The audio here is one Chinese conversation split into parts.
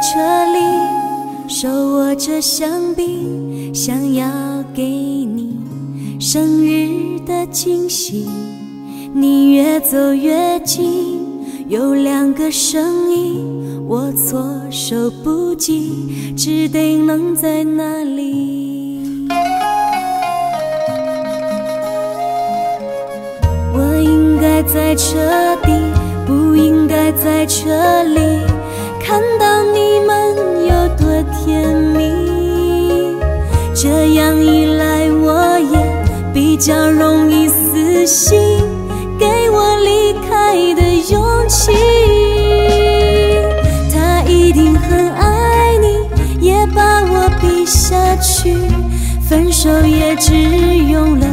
车里，手握着香槟，想要给你生日的惊喜。你越走越近，有两个声音，我措手不及，只得愣在那里。我应该在车底，不应该在车里。看到甜蜜，这样一来我也比较容易死心，给我离开的勇气。他一定很爱你，也把我比下去，分手也只用了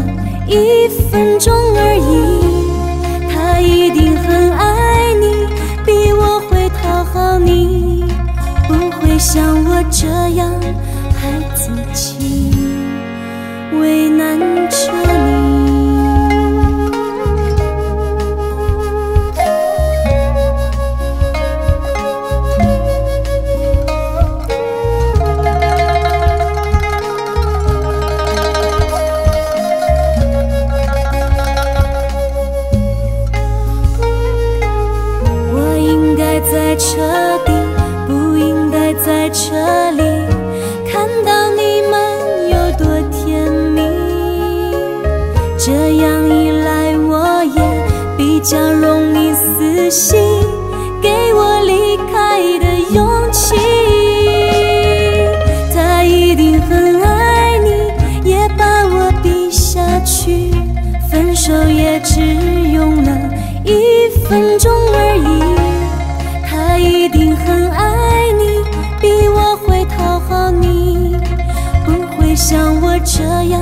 一分钟而已。我这样害自己，为难着你。我应该在车比较容易死心，给我离开的勇气。他一定很爱你，也把我比下去，分手也只用了一分钟而已。他一定很爱你，比我会讨好你，不会像我这样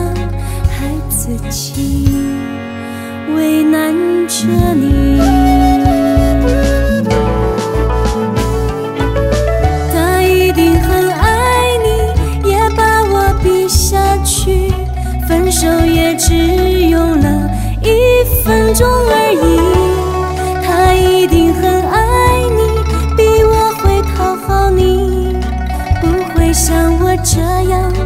害自己，为难着你。他一定很爱你，也把我比下去，分手也只用了一分钟而已。他一定很爱你，比我会讨好你，不会像我这样。